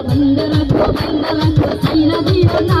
ಬಂದರ ಬಂದರ ಸೈನದಿಯೋ ನಾ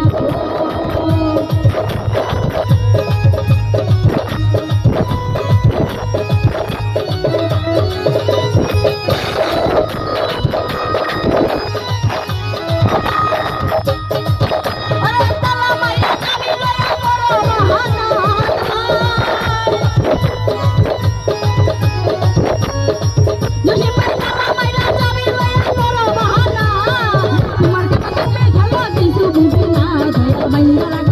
Allah